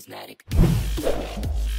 charismatic.